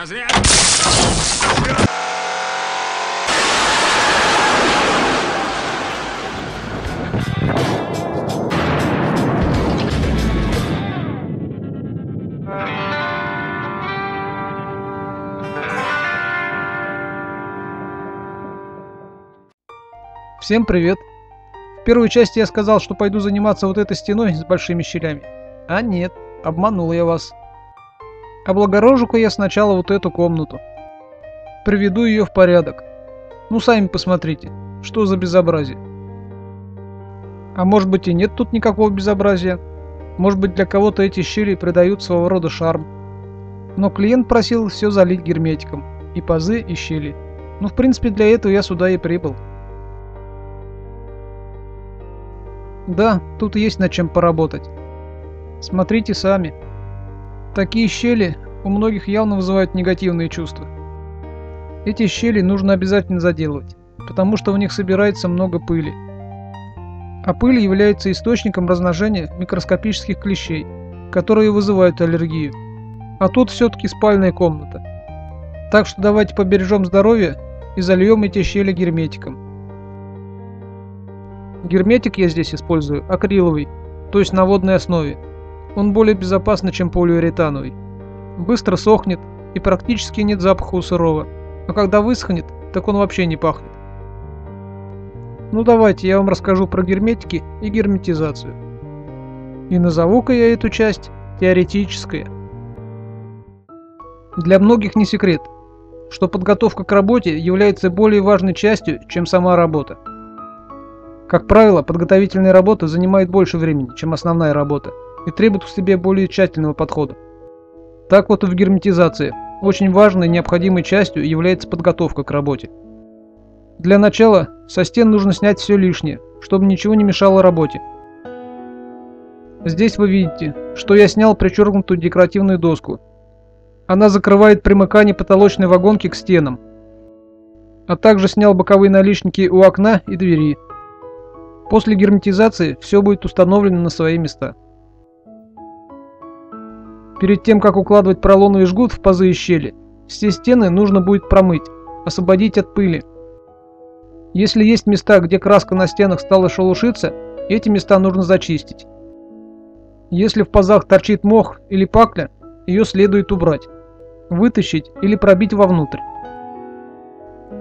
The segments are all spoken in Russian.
Разряд! Всем привет! В первой части я сказал, что пойду заниматься вот этой стеной с большими щелями. А нет, обманул я вас. Облагорожу-ка я сначала вот эту комнату. Приведу ее в порядок. Ну сами посмотрите, что за безобразие. А может быть и нет тут никакого безобразия. Может быть для кого-то эти щели придают своего рода шарм. Но клиент просил все залить герметиком. И пазы, и щели. Ну в принципе для этого я сюда и прибыл. Да, тут есть над чем поработать. Смотрите сами. Такие щели у многих явно вызывают негативные чувства. Эти щели нужно обязательно заделывать, потому что в них собирается много пыли. А пыль является источником размножения микроскопических клещей, которые вызывают аллергию. А тут все-таки спальная комната. Так что давайте побережем здоровье и зальем эти щели герметиком. Герметик я здесь использую акриловый, то есть на водной основе. Он более безопасный, чем полиуретановый. Быстро сохнет и практически нет запаха у сырого, а когда высохнет, так он вообще не пахнет. Ну давайте я вам расскажу про герметики и герметизацию. И назову-ка я эту часть теоретическая. Для многих не секрет, что подготовка к работе является более важной частью, чем сама работа. Как правило, подготовительная работа занимает больше времени, чем основная работа, и требует к себе более тщательного подхода. Так вот и в герметизации. Очень важной и необходимой частью является подготовка к работе. Для начала со стен нужно снять все лишнее, чтобы ничего не мешало работе. Здесь вы видите, что я снял причеркнутую декоративную доску. Она закрывает примыкание потолочной вагонки к стенам. А также снял боковые наличники у окна и двери. После герметизации все будет установлено на свои места. Перед тем, как укладывать поролоновый жгут в пазы и щели, все стены нужно будет промыть, освободить от пыли. Если есть места, где краска на стенах стала шелушиться, эти места нужно зачистить. Если в пазах торчит мох или пакля, ее следует убрать, вытащить или пробить вовнутрь.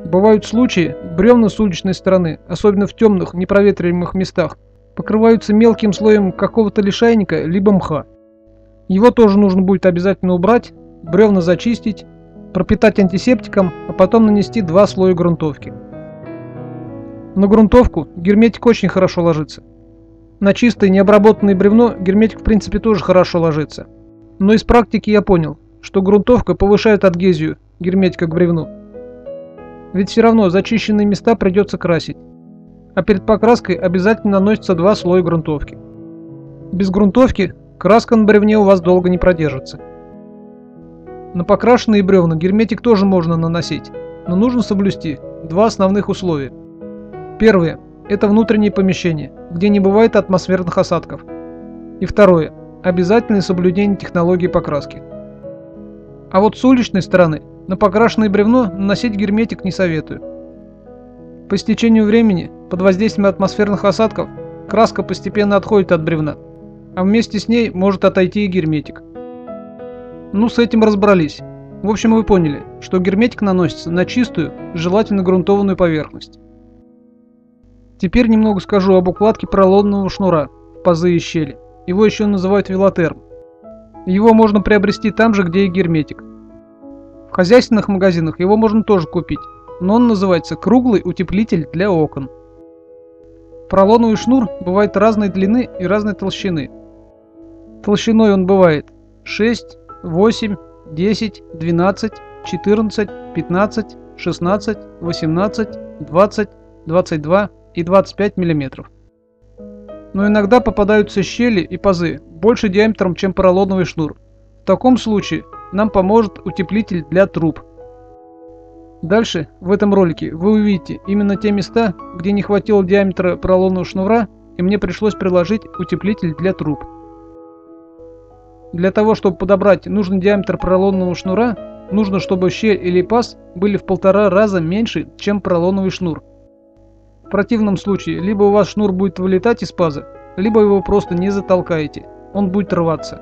Бывают случаи, бревна с уличной стороны, особенно в темных, непроветриваемых местах, покрываются мелким слоем какого-то лишайника либо мха. Его тоже нужно будет обязательно убрать, бревна зачистить, пропитать антисептиком, а потом нанести два слоя грунтовки. На грунтовку герметик очень хорошо ложится. На чистое необработанное бревно герметик в принципе тоже хорошо ложится. Но из практики я понял, что грунтовка повышает адгезию герметика к бревну. Ведь все равно зачищенные места придется красить. А перед покраской обязательно наносится два слоя грунтовки. Без грунтовки краска на бревне у вас долго не продержится. На покрашенные бревна герметик тоже можно наносить, но нужно соблюсти два основных условия. Первое – это внутреннее помещение, где не бывает атмосферных осадков. И второе – обязательное соблюдение технологии покраски. А вот с уличной стороны на покрашенное бревно наносить герметик не советую. По истечению времени, под воздействием атмосферных осадков, краска постепенно отходит от бревна, а вместе с ней может отойти и герметик. Ну, с этим разобрались. В общем, вы поняли, что герметик наносится на чистую, желательно грунтованную поверхность. Теперь немного скажу об укладке поролонного шнура в пазы и щели. Его еще называют велотерм. Его можно приобрести там же, где и герметик. В хозяйственных магазинах его можно тоже купить, но он называется круглый утеплитель для окон. Поролоновый шнур бывает разной длины и разной толщины. Толщиной он бывает 6, 8, 10, 12, 14, 15, 16, 18, 20, 22 и 25 мм. Но иногда попадаются щели и пазы больше диаметром, чем поролоновый шнур. В таком случае нам поможет утеплитель для труб. Дальше в этом ролике вы увидите именно те места, где не хватило диаметра поролонового шнура и мне пришлось приложить утеплитель для труб. Для того, чтобы подобрать нужный диаметр поролонового шнура, нужно, чтобы щель или паз были в полтора раза меньше, чем поролоновый шнур. В противном случае, либо у вас шнур будет вылетать из паза, либо его просто не затолкаете, он будет рваться.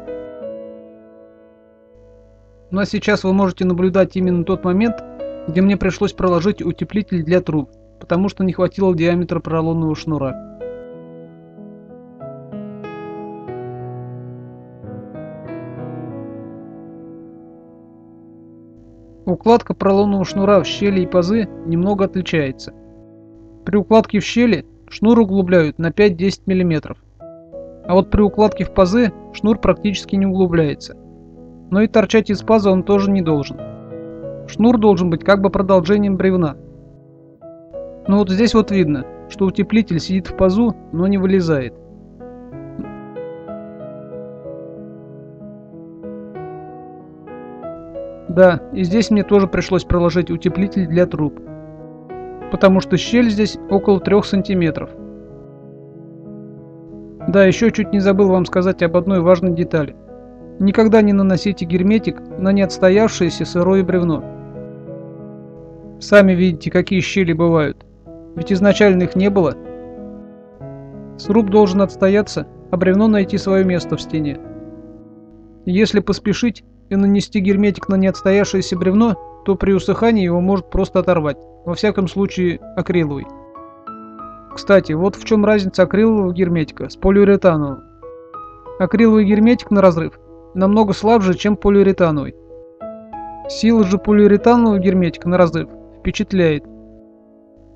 Ну а сейчас вы можете наблюдать именно тот момент, где мне пришлось проложить утеплитель для труб, потому что не хватило диаметра поролонового шнура. Укладка поролонового шнура в щели и пазы немного отличается. При укладке в щели шнур углубляют на 5-10 мм, а вот при укладке в пазы шнур практически не углубляется. Но и торчать из паза он тоже не должен. Шнур должен быть как бы продолжением бревна. Но вот здесь вот видно, что утеплитель сидит в пазу, но не вылезает. Да, и здесь мне тоже пришлось проложить утеплитель для труб. Потому что щель здесь около 3 сантиметров. Да, еще чуть не забыл вам сказать об одной важной детали. Никогда не наносите герметик на неотстоявшееся сырое бревно. Сами видите, какие щели бывают. Ведь изначально их не было. Сруб должен отстояться, а бревно найти свое место в стене. Если поспешить, и нанести герметик на неотстоявшееся бревно, то при усыхании его может просто оторвать, во всяком случае акриловый. Кстати, вот в чем разница акрилового герметика с полиуретановым. Акриловый герметик на разрыв намного слабже, чем полиуретановый. Сила же полиуретанового герметика на разрыв впечатляет.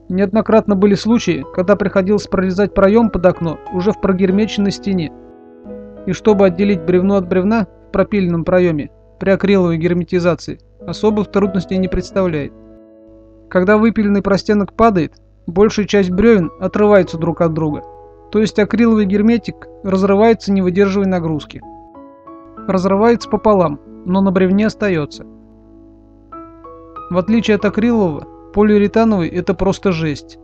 Неоднократно были случаи, когда приходилось прорезать проем под окно уже в прогермеченной стене. И чтобы отделить бревно от бревна в пропиленном проеме, при акриловой герметизации особых трудностей не представляет. Когда выпиленный простенок падает, большая часть бревен отрывается друг от друга, то есть акриловый герметик разрывается не выдерживая нагрузки. Разрывается пополам, но на бревне остается. В отличие от акрилового, полиуретановый это просто жесть.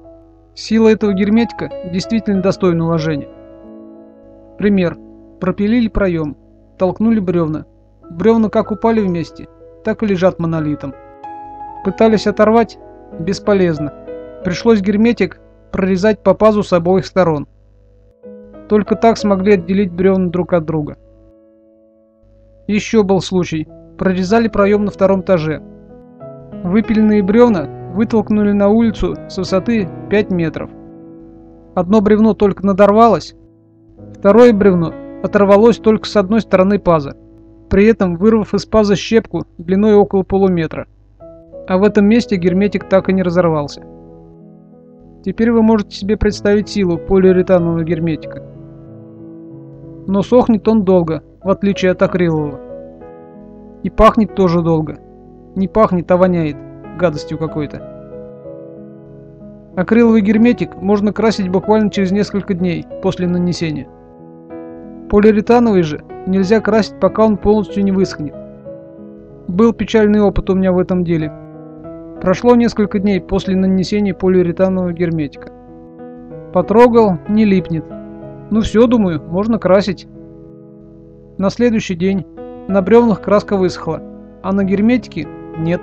Сила этого герметика действительно достойна уложения. Пример. Пропилили проем, толкнули бревна, Бревна как упали вместе, так и лежат монолитом. Пытались оторвать? Бесполезно. Пришлось герметик прорезать по пазу с обоих сторон. Только так смогли отделить бревна друг от друга. Еще был случай. Прорезали проем на втором этаже. Выпиленные бревна вытолкнули на улицу с высоты 5 метров. Одно бревно только надорвалось, второе бревно оторвалось только с одной стороны паза при этом вырвав из паза щепку длиной около полуметра. А в этом месте герметик так и не разорвался. Теперь вы можете себе представить силу полиуретанового герметика. Но сохнет он долго, в отличие от акрилового. И пахнет тоже долго. Не пахнет, а воняет гадостью какой-то. Акриловый герметик можно красить буквально через несколько дней после нанесения. Полиуретановый же нельзя красить, пока он полностью не высохнет. Был печальный опыт у меня в этом деле. Прошло несколько дней после нанесения полиуретанового герметика. Потрогал, не липнет. Ну все, думаю, можно красить. На следующий день на бревнах краска высохла, а на герметике нет.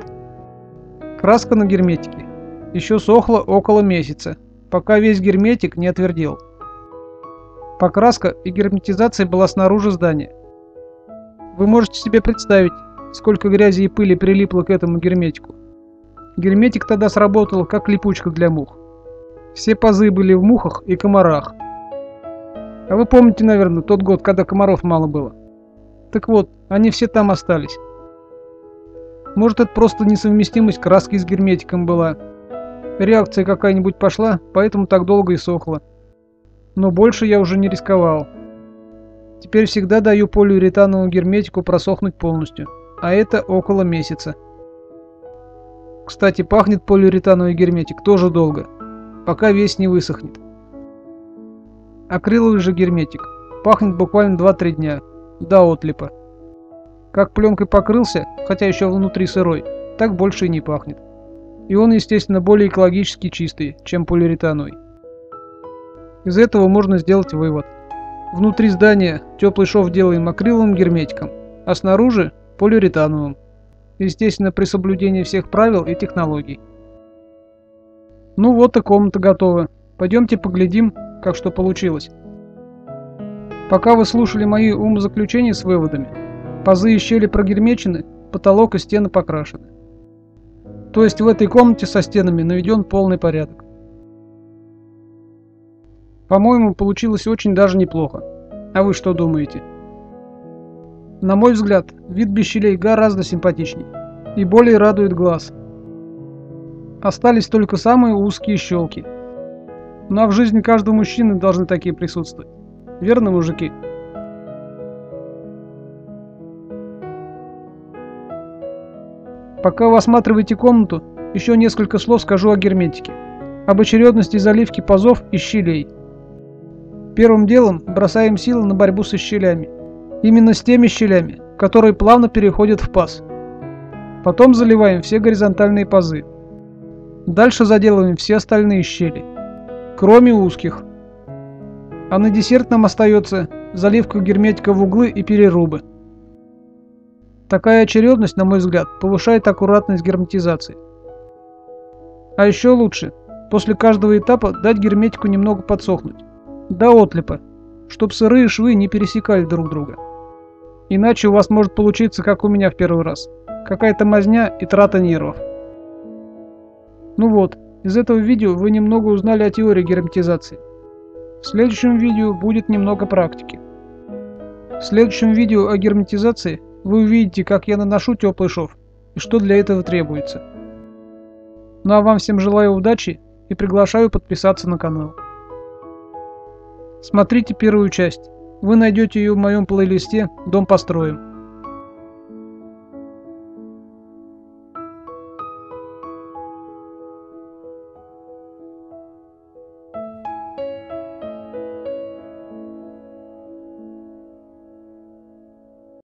Краска на герметике еще сохла около месяца, пока весь герметик не отвердел. Покраска и герметизация была снаружи здания. Вы можете себе представить, сколько грязи и пыли прилипло к этому герметику. Герметик тогда сработал как липучка для мух. Все пазы были в мухах и комарах. А вы помните, наверное, тот год, когда комаров мало было? Так вот, они все там остались. Может, это просто несовместимость краски с герметиком была. Реакция какая-нибудь пошла, поэтому так долго и сохла но больше я уже не рисковал. Теперь всегда даю полиуретановому герметику просохнуть полностью, а это около месяца. Кстати, пахнет полиуретановый герметик тоже долго, пока весь не высохнет. Акриловый же герметик пахнет буквально 2-3 дня, до отлипа. Как пленкой покрылся, хотя еще внутри сырой, так больше и не пахнет. И он, естественно, более экологически чистый, чем полиуретановый. Из этого можно сделать вывод. Внутри здания теплый шов делаем акриловым герметиком, а снаружи полиуретановым. естественно при соблюдении всех правил и технологий. Ну вот и комната готова. Пойдемте поглядим, как что получилось. Пока вы слушали мои умозаключения с выводами, пазы и щели прогермечены, потолок и стены покрашены. То есть в этой комнате со стенами наведен полный порядок. По-моему, получилось очень даже неплохо. А вы что думаете? На мой взгляд, вид без щелей гораздо симпатичней и более радует глаз. Остались только самые узкие щелки. Ну а в жизни каждого мужчины должны такие присутствовать. Верно, мужики? Пока вы осматриваете комнату, еще несколько слов скажу о герметике. Об очередности заливки пазов и щелей. Первым делом бросаем силы на борьбу со щелями. Именно с теми щелями, которые плавно переходят в паз. Потом заливаем все горизонтальные пазы. Дальше заделываем все остальные щели, кроме узких. А на десерт нам остается заливка герметика в углы и перерубы. Такая очередность, на мой взгляд, повышает аккуратность герметизации. А еще лучше, после каждого этапа дать герметику немного подсохнуть до отлипа, чтоб сырые швы не пересекали друг друга. Иначе у вас может получиться, как у меня в первый раз. Какая-то мазня и трата нервов. Ну вот, из этого видео вы немного узнали о теории герметизации. В следующем видео будет немного практики. В следующем видео о герметизации вы увидите, как я наношу теплый шов и что для этого требуется. Ну а вам всем желаю удачи и приглашаю подписаться на канал. Смотрите первую часть. Вы найдете ее в моем плейлисте «Дом построим».